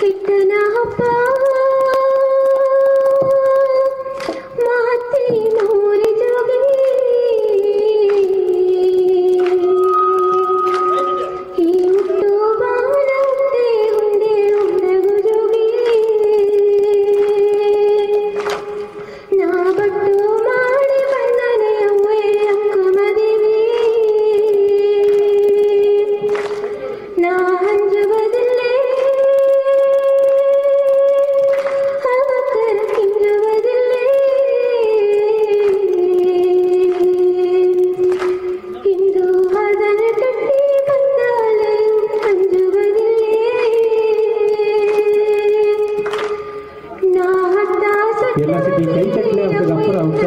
कितना पा LRCT ten tech layout అప్పుడు అవుట్